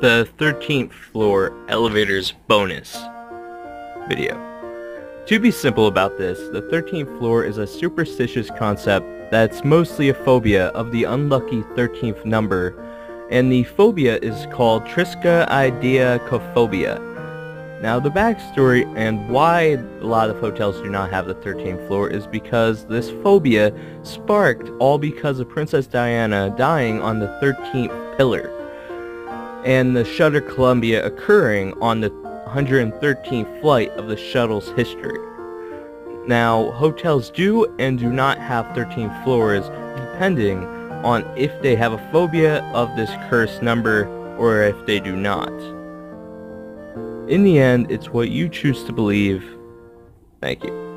the 13th floor elevators bonus video. To be simple about this, the 13th floor is a superstitious concept that's mostly a phobia of the unlucky 13th number, and the phobia is called triskaidekaphobia. Now the backstory and why a lot of hotels do not have the 13th floor is because this phobia sparked all because of Princess Diana dying on the 13th pillar and the Shuttle Columbia occurring on the 113th flight of the shuttle's history. Now, hotels do and do not have 13 floors depending on if they have a phobia of this cursed number or if they do not. In the end, it's what you choose to believe. Thank you.